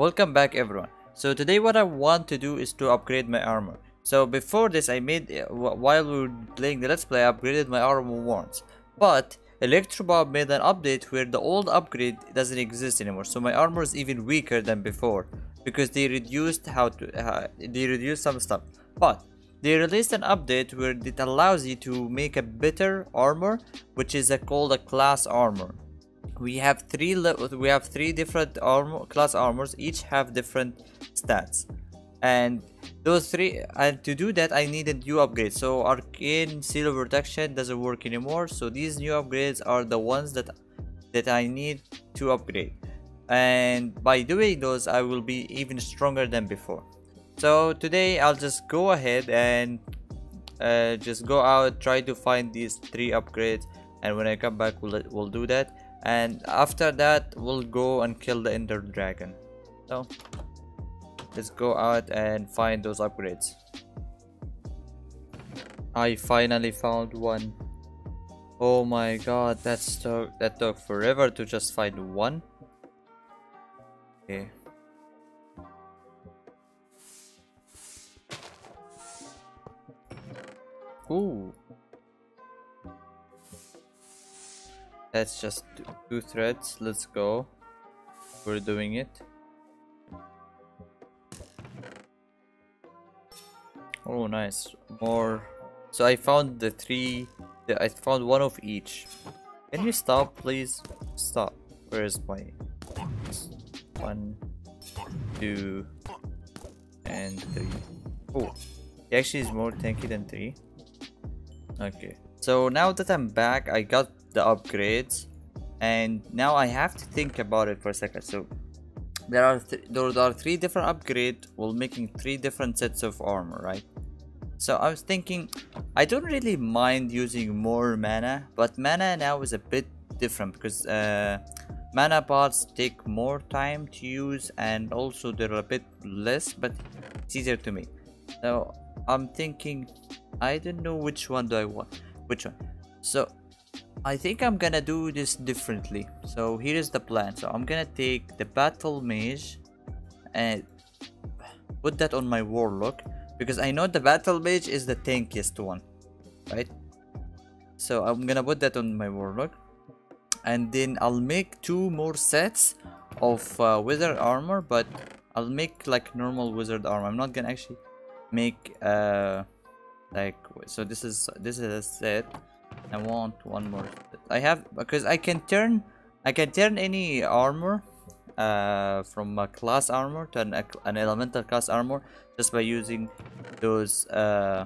Welcome back everyone. So today what I want to do is to upgrade my armor. So before this I made, uh, while we were playing the let's play I upgraded my armor once. But Electroblob made an update where the old upgrade doesn't exist anymore. So my armor is even weaker than before. Because they reduced how to, uh, they reduced some stuff. But they released an update where it allows you to make a better armor which is a, called a class armor we have three we have three different armor class armors each have different stats. And those three and to do that i needed new upgrades. So arcane seal protection doesn't work anymore. So these new upgrades are the ones that that i need to upgrade. And by doing those i will be even stronger than before. So today i'll just go ahead and uh, just go out try to find these three upgrades. And when i come back we'll, we'll do that and after that we'll go and kill the ender dragon so let's go out and find those upgrades I finally found one. Oh my god, that's took that took forever to just find one. Okay. Ooh. That's just two threads. Let's go. We're doing it. Oh, nice. More. So I found the three. I found one of each. Can you stop, please? Stop. Where is my one, two, and three? Oh, actually is more tanky than three. Okay. So now that I'm back, I got the upgrades. And now I have to think about it for a second. So there are th there are three different upgrades while making three different sets of armor right? So I was thinking I don't really mind using more mana but mana now is a bit different because uh, mana pots take more time to use and also they're a bit less but it's easier to me. So I'm thinking I don't know which one do I want which one. So I think I'm gonna do this differently. So here is the plan. So I'm gonna take the battle mage and put that on my warlock because I know the battle mage is the tankiest one, right? So I'm gonna put that on my warlock and then I'll make two more sets of uh, wizard armor but I'll make like normal wizard armor. I'm not gonna actually make uh like so this is this is a set I want one more. I have because I can turn I can turn any armor uh, from a class armor to an, an elemental class armor just by using those uh,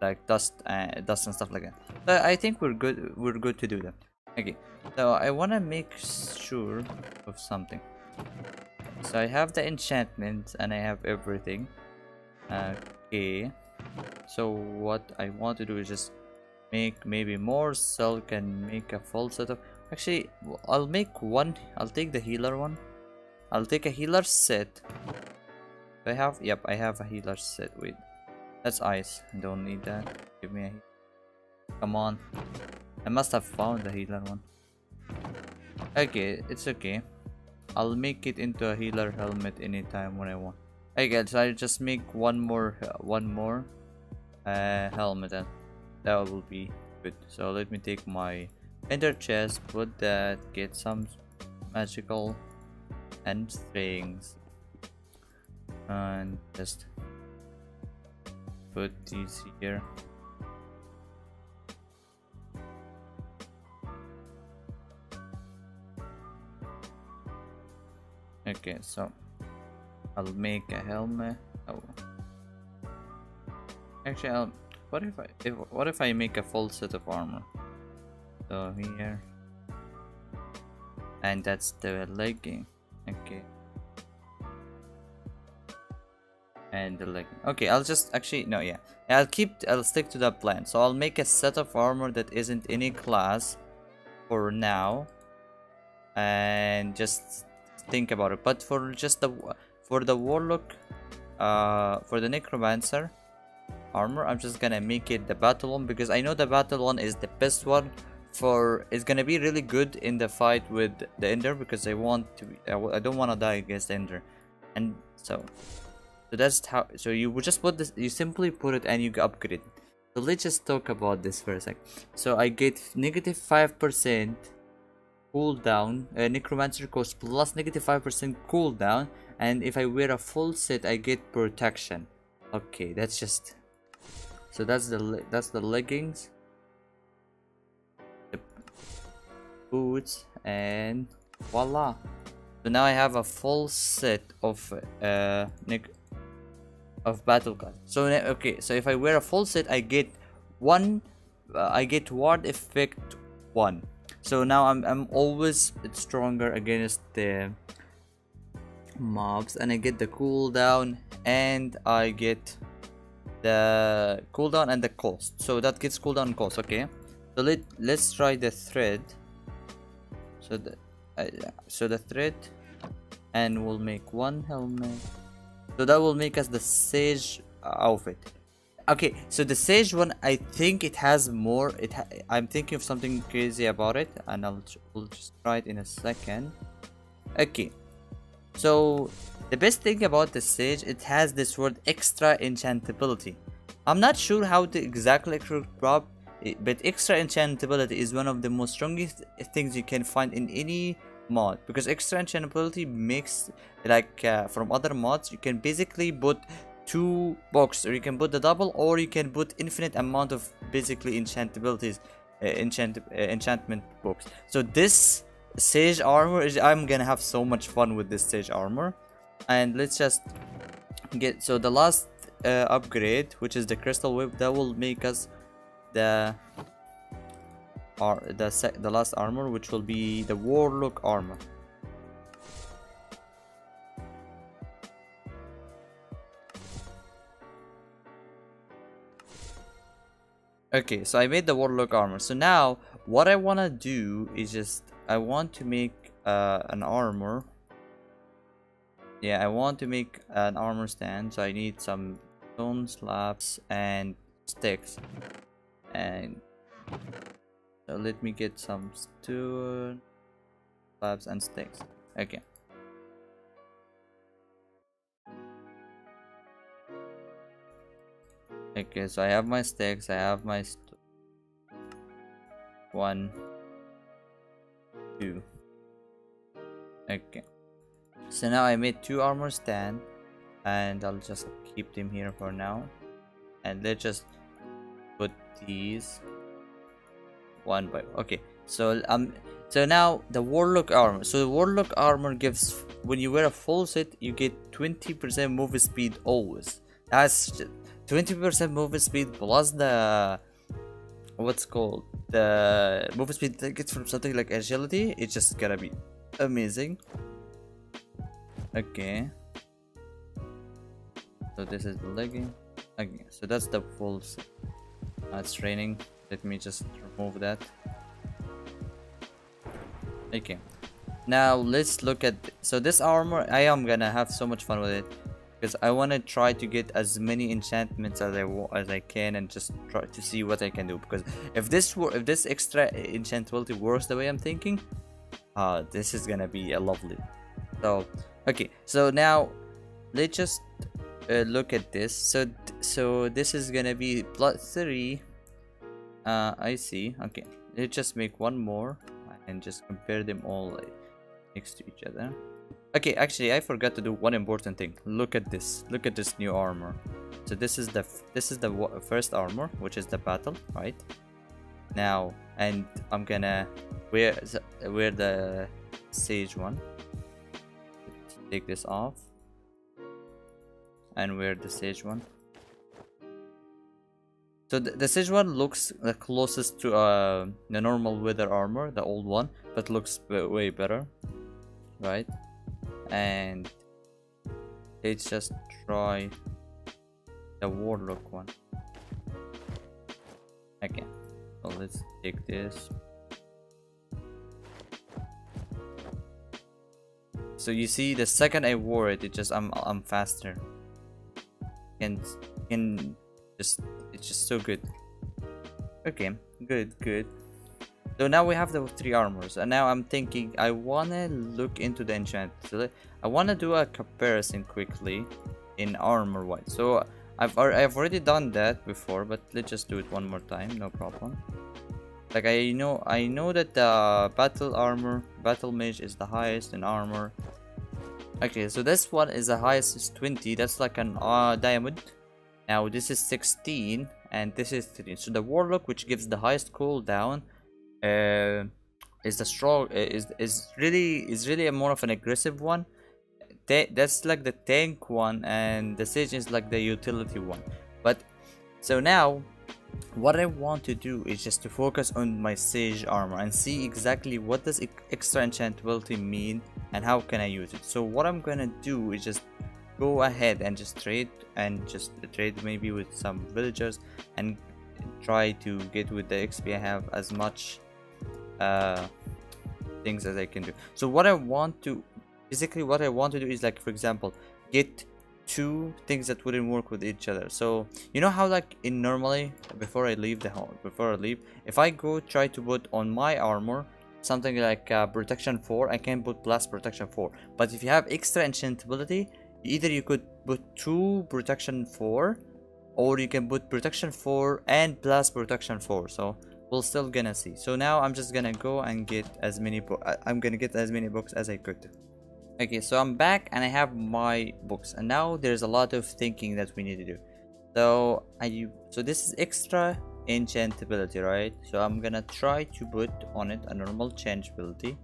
like dust uh, dust and stuff like that. So I think we're good we're good to do that. Okay, so I want to make sure of something. So I have the enchantment and I have everything. Okay, so what I want to do is just make maybe more so can make a full set of actually I'll make one I'll take the healer one. I'll take a healer set. Do I have yep I have a healer set wait that's ice I don't need that. Give me a come on. I must have found the healer one. Okay it's okay. I'll make it into a healer helmet anytime when I want. Okay so I just make one more uh, one more uh, helmet then that will be good. So let me take my ender chest put that get some magical and things and just put these here. Okay so I'll make a helmet. Oh. Actually I'll what if I if what if I make a full set of armor? So here and that's the legging. Okay. And the legging. Okay, I'll just actually no yeah. I'll keep I'll stick to that plan. So I'll make a set of armor that isn't any class for now. And just think about it. But for just the for the warlock uh for the necromancer armor i'm just gonna make it the battle one because i know the battle one is the best one for it's gonna be really good in the fight with the ender because i want to i, don't want to die against ender. And so so that's how so you would just put this you simply put it and you upgrade. It so let's just talk about this for a sec. So i get negative five percent cooldown uh, necromancer cost plus negative five percent cooldown and if i wear a full set i get protection. Okay that's just so that's the that's the leggings the boots and voila so now I have a full set of uh of battle cards. So okay, so if I wear a full set, I get one. Uh, I get ward effect one. So now I'm I'm always stronger against the mobs, and I get the cooldown, and I get the cooldown and the cost. So that gets cooldown cost. Okay. So let let's try the thread. So the uh, so the thread and we'll make one helmet so that will make us the sage outfit okay so the sage one i think it has more it ha i'm thinking of something crazy about it and i'll we'll just try it in a second okay so the best thing about the sage it has this word extra enchantability. I'm not sure how to exactly drop but extra enchantability is one of the most strongest things you can find in any mod because extra enchantability makes like uh, from other mods you can basically put two box or you can put the double or you can put infinite amount of basically enchantabilities uh, enchant uh, enchantment books so this sage armor is i'm gonna have so much fun with this sage armor and let's just get so the last uh, upgrade which is the crystal whip that will make us the are the the last armor which will be the warlock armor. Okay so i made the warlock armor. So now what i want to do is just i want to make uh, an armor yeah i want to make an armor stand so i need some stone slabs and sticks. And so let me get some stone slabs and sticks. Okay. Okay so i have my sticks i have my one two. Okay so now i made two armor stand and i'll just keep them here for now. And let's just put these one by okay. So um so now the warlock armor. So the warlock armor gives when you wear a full set you get 20 percent move speed always. That's 20 percent move speed plus the what's called the move speed that gets from something like agility. It's just gonna be amazing okay so this is the legging. Okay so that's the full set. That's training let me just remove that. Okay now let's look at so this armor i am gonna have so much fun with it. Because i want to try to get as many enchantments as i as i can and just try to see what i can do. Because if this were if this extra enchantability works the way i'm thinking uh this is gonna be a lovely. So okay so now let's just uh, look at this so so this is gonna be plus three uh, I see. Okay, let's just make one more and just compare them all like, next to each other. Okay, actually, I forgot to do one important thing. Look at this. Look at this new armor. So this is the this is the first armor, which is the battle, right? Now, and I'm gonna wear wear the sage one. Take this off and wear the sage one. So the, the Sage one looks the closest to uh, the normal Wither armor, the old one, but looks way better, right? And let's just try the Warlock one. Again, so let's take this. So you see, the second I wore it, it just I'm I'm faster. And and just it's just so good okay good good So now we have the three armors, and now I'm thinking I wanna look into the enchant. So I wanna do a comparison quickly in armor wise. So I've I've already done that before, but let's just do it one more time, no problem. Like I know I know that the battle armor, battle mage is the highest in armor. Okay, so this one is the highest is 20. That's like an uh, diamond. Now this is 16 and this is 3. So the warlock, which gives the highest cooldown, uh, is the strong uh, is is really is really a more of an aggressive one that's like the tank one and the sage is like the utility one but so now what I want to do is just to focus on my sage armor and see exactly what does extra enchantability mean and how can I use it so what I'm gonna do is just go ahead and just trade and just trade maybe with some villagers and try to get with the XP I have as much uh, things as I can do. So what I want to, basically what I want to do is like, for example, get two things that wouldn't work with each other. So you know how like in normally, before I leave the home, before I leave, if I go try to put on my armor, something like uh, protection 4, I can put plus protection 4. But if you have extra enchantability, either you could put two protection 4 or you can put protection 4 and plus protection 4 so we'll still gonna see so now i'm just gonna go and get as many i'm gonna get as many books as i could okay so i'm back and i have my books and now there's a lot of thinking that we need to do. So i so this is extra enchantability right? So i'm gonna try to put on it a normal changeability.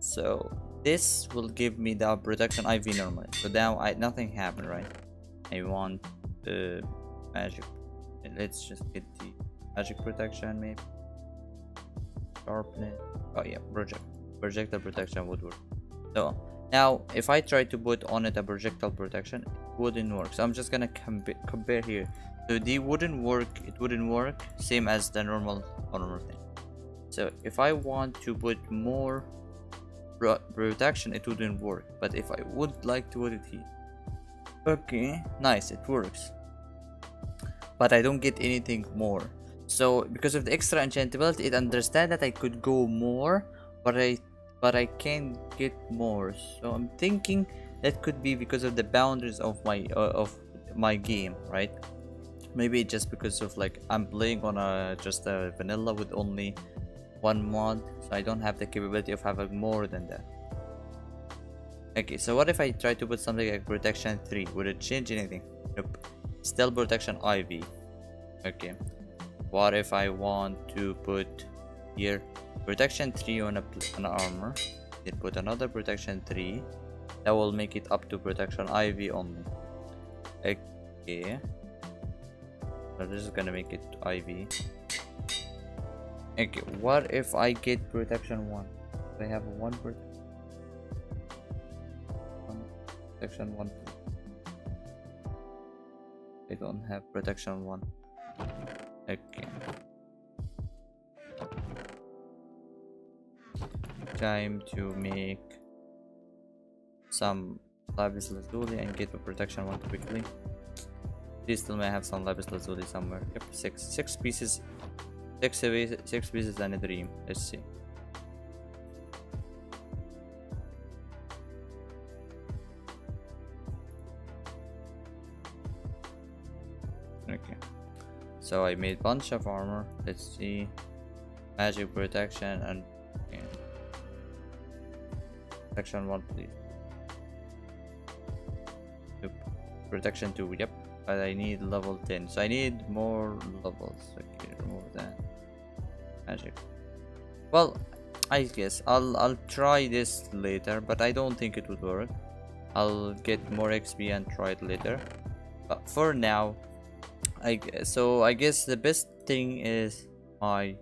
So this will give me the protection iv normally so now i nothing happened right? I want the magic. Let's just get the magic protection maybe. Sharpness oh yeah project. Projectile protection would work. So now if i try to put on it a projectile protection it wouldn't work. So i'm just gonna com compare here. So the wouldn't work it wouldn't work same as the normal armor thing. So if i want to put more protection it wouldn't work. But if i would like to put it here okay nice it works. But i don't get anything more. So because of the extra enchantability it understand that i could go more but i but i can't get more. So i'm thinking that could be because of the boundaries of my uh, of my game right? Maybe just because of like i'm playing on a just a vanilla with only one mod so i don't have the capability of having more than that. Okay so what if i try to put something like protection 3 would it change anything? Nope. Still protection iv okay. What if I want to put here protection 3 on a on armor. Then put another protection 3 that will make it up to protection IV only. Okay. So this is gonna make it IV okay what if I get protection 1 I have one protection 1 I don't have protection 1 Okay. Time to make some lapis lazuli and get the protection one quickly. This still may have some lapis lazuli somewhere. Yep, six six pieces, six six pieces and a dream. Let's see. Okay, so I made bunch of armor let's see magic protection and. Protection one please. Oop. protection 2 yep. But I need level 10 so I need more levels. Okay remove that. Magic. Well I guess I'll I'll try this later but I don't think it would work. I'll get more XP and try it later. But for now I so I guess the best thing is my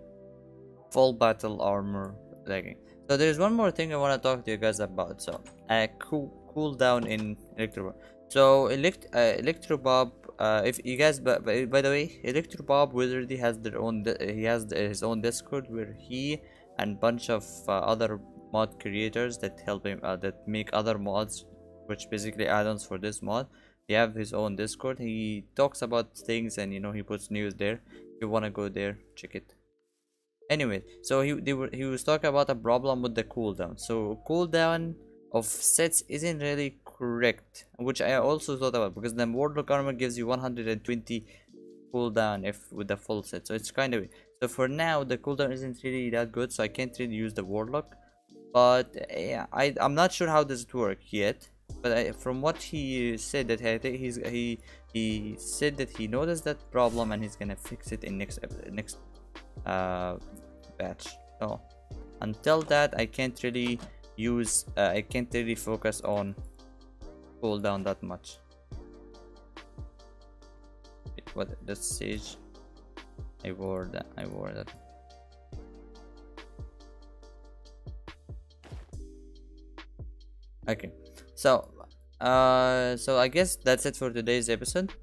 full battle armor legging. So there's one more thing I want to talk to you guys about. So a cool cooldown in Electro. So elect uh, Electroblob. Uh, if you guys, by, by, by the way, Electroblob Wizardry has their own. He has his own Discord where he and bunch of uh, other mod creators that help him uh, that make other mods, which basically add-ons for this mod he have his own discord he talks about things and you know he puts news there if you want to go there check it anyway so he they were, he was talking about a problem with the cooldown so cooldown of sets isn't really correct which i also thought about because the warlock armor gives you 120 cooldown if with the full set so it's kind of so for now the cooldown isn't really that good so i can't really use the warlock but yeah, I I'm not sure how does it work yet. But I, from what he said that he's he he said that he noticed that problem and he's gonna fix it in next next uh, batch. So until that, I can't really use uh, I can't really focus on cooldown that much. what the sage? I wore that. I wore that. okay so uh so i guess that's it for today's episode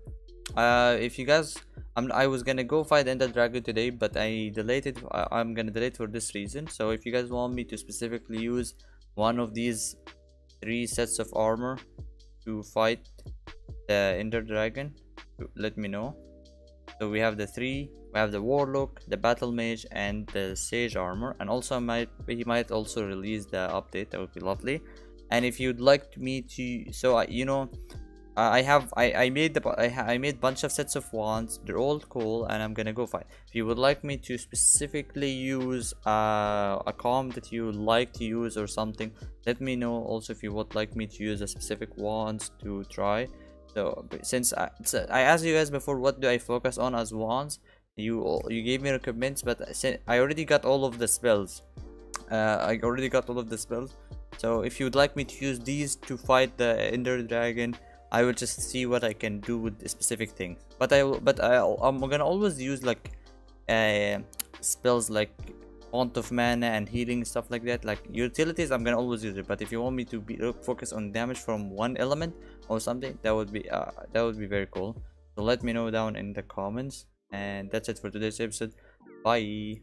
uh if you guys I'm, i was gonna go fight ender dragon today but i deleted i'm gonna delete for this reason. So if you guys want me to specifically use one of these three sets of armor to fight the ender dragon let me know. So we have the three we have the warlock the battle mage and the sage armor. And also I might he might also release the update that would be lovely. And if you'd like me to so I, you know I have I, I made the I, I made bunch of sets of wands. They're all cool and I'm gonna go fight. If you would like me to specifically use uh, a com that you like to use or something let me know. Also if you would like me to use a specific wands to try. So since I, so I asked you guys before what do I focus on as wands? You you gave me recommends but I already got all of the spells. Uh, I already got all of the spells. So if you would like me to use these to fight the ender dragon i will just see what i can do with specific things. But i but I, i'm gonna always use like uh, spells like font of mana and healing stuff like that like utilities i'm gonna always use it. But if you want me to be focus on damage from one element or something that would be uh, that would be very cool. So let me know down in the comments. And that's it for today's episode. Bye